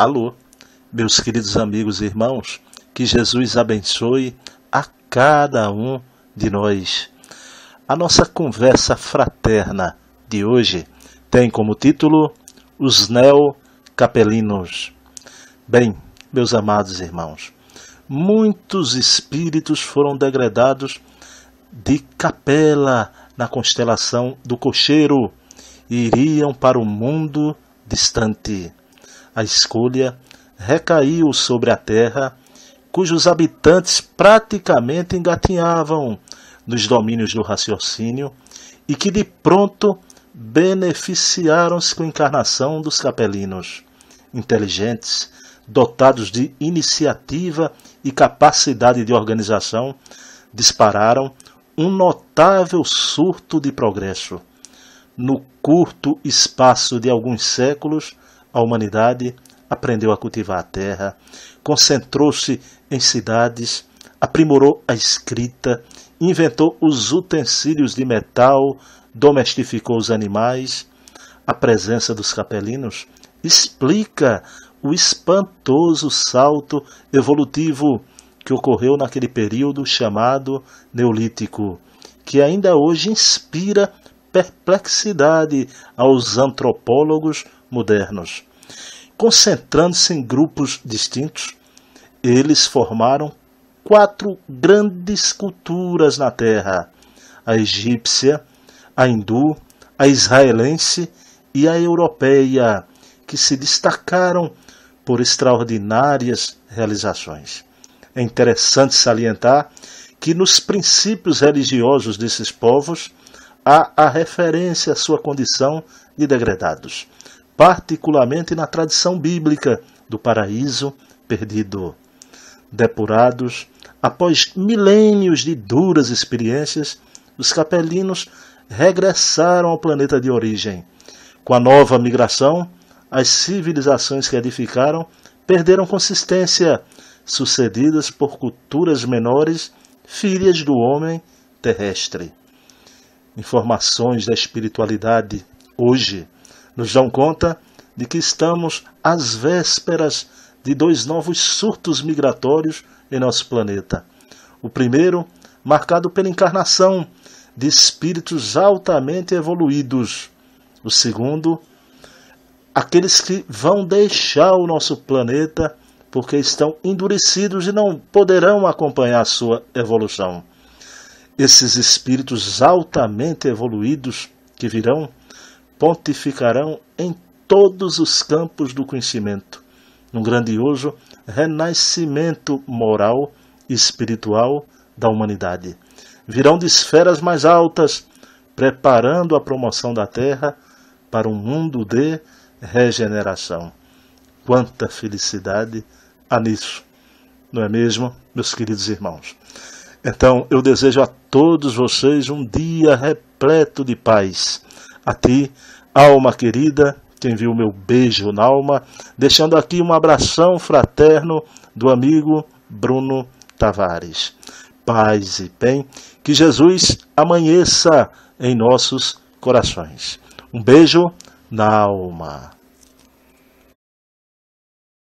Alô, meus queridos amigos e irmãos, que Jesus abençoe a cada um de nós. A nossa conversa fraterna de hoje tem como título Os Neocapelinos. Bem, meus amados irmãos, muitos espíritos foram degradados de capela na constelação do cocheiro e iriam para o mundo distante. A escolha recaiu sobre a terra, cujos habitantes praticamente engatinhavam nos domínios do raciocínio e que de pronto beneficiaram-se com a encarnação dos capelinos, inteligentes, dotados de iniciativa e capacidade de organização, dispararam um notável surto de progresso. No curto espaço de alguns séculos, a humanidade aprendeu a cultivar a terra, concentrou-se em cidades, aprimorou a escrita, inventou os utensílios de metal, domestificou os animais. A presença dos capelinos explica o espantoso salto evolutivo que ocorreu naquele período chamado Neolítico, que ainda hoje inspira perplexidade aos antropólogos modernos. Concentrando-se em grupos distintos, eles formaram quatro grandes culturas na Terra: a egípcia, a hindu, a israelense e a europeia, que se destacaram por extraordinárias realizações. É interessante salientar que nos princípios religiosos desses povos há a referência à sua condição de degradados particularmente na tradição bíblica do paraíso perdido. Depurados, após milênios de duras experiências, os capelinos regressaram ao planeta de origem. Com a nova migração, as civilizações que edificaram perderam consistência, sucedidas por culturas menores, filhas do homem terrestre. Informações da espiritualidade hoje nos dão conta de que estamos às vésperas de dois novos surtos migratórios em nosso planeta. O primeiro, marcado pela encarnação de espíritos altamente evoluídos. O segundo, aqueles que vão deixar o nosso planeta porque estão endurecidos e não poderão acompanhar a sua evolução. Esses espíritos altamente evoluídos que virão pontificarão em todos os campos do conhecimento, num grandioso renascimento moral e espiritual da humanidade. Virão de esferas mais altas, preparando a promoção da Terra para um mundo de regeneração. Quanta felicidade há nisso, não é mesmo, meus queridos irmãos? Então, eu desejo a todos vocês um dia repleto de paz a ti, alma querida, que envia o meu beijo na alma, deixando aqui um abração fraterno do amigo Bruno Tavares. Paz e bem, que Jesus amanheça em nossos corações. Um beijo na alma.